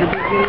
বিভিন্ন